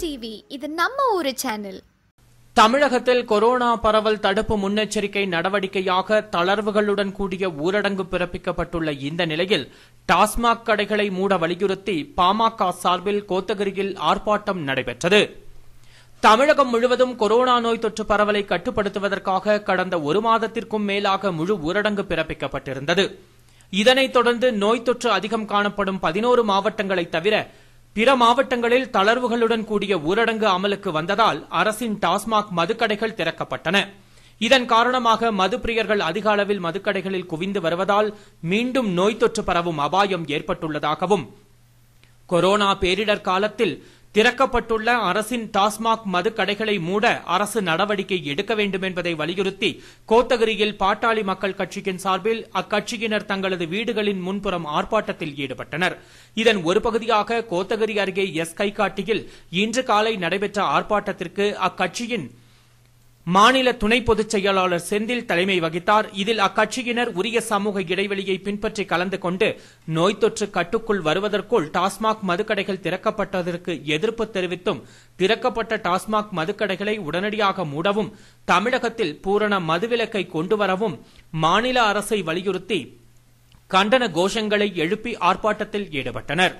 TV இது நம்ம ஊரு சேனல் தமிழகத்தில் கொரோனா பரவல் தடுப்பு முன்னெச்சரிக்கை நடவடிக்கையாக தளர்வுகளுடன் கூடிய ஊரடங்கு பிறப்பிக்கப்பட்டுள்ள இந்த நிலையில் டாஸ்மாக் கடைகளை மூட வலியுறுத்தி பாமக சார்பில் கோத்தகிரியில் ஆர்ப்பாட்டம் நடைபெற்றது. தமிழகம் முழுவதும் கொரோனா நோய் தொற்று பரவலை கட்டுப்படுத்துவதற்காக கடந்த ஒரு மாதத்திற்கும் மேலாக முழு ஊரடங்கு பிறப்பிக்கப்பட்டிருந்தது. இதனைத் தொடர்ந்து நோய் தொற்று அதிகம் காணப்படும் பதினோரு மாவட்டங்களை தவிர பிற மாவட்டங்களில் தளர்வுகளுடன் கூடிய ஊரடங்கு அமலுக்கு வந்ததால் அரசின் டாஸ்மாக் மதுக்கடைகள் திறக்கப்பட்டன. இதன் காரணமாக மதுப்பிரியர்கள் அதிக அளவில் மதுக்கடைகளில் குவிந்து வருவதால் மீண்டும் நோய் தொற்று பரவும் அபாயம் ஏற்பட்டுள்ளதாகவும் கொரோனா பேரிடர் காலத்தில் திறக்கப்பட்டுள்ள அரசின் டாஸ்மாக் மதுக்கடைகளை மூட அரசு நடவடிக்கை எடுக்க வேண்டும் என்பதை வலியுறுத்தி கோத்தகிரியில் பாட்டாளி மக்கள் கட்சியின் சார்பில் அக்கட்சியினர் தங்களது வீடுகளின் முன்புறம் ஆர்ப்பாட்டத்தில் ஈடுபட்டனர். இதன் ஒரு பகுதியாக கோத்தகிரி அருகே எஸ். கைகாட்டியில் இன்று காலை நடைபெற்ற ஆர்ப்பாட்டத்திற்கு அக்கட்சியின் மாநில துணை பொதுச் செயலாளர் செந்தில் தலைமை வகித்தார். இதில் அக்கட்சியினர் உரிய சமூக இடைவெளியை பின்பற்றி கலந்து கொண்டு நோய் தொற்று கட்டுக்குள் வருவதற்குள் டாஸ்மாக் மதுக்கடைகள் திறக்கப்பட்டதற்கு எதிர்ப்பு தெரிவித்தும் திறக்கப்பட்ட டாஸ்மாக் மதுக்கடைகளை உடனடியாக மூடவும் தமிழகத்தில் பூரண மதுவிலக்கை கொண்டுவரவும் மாநில அரசை வலியுறுத்தி கண்டன கோஷங்களை எழுப்பி ஆர்ப்பாட்டத்தில் ஈடுபட்டனர்.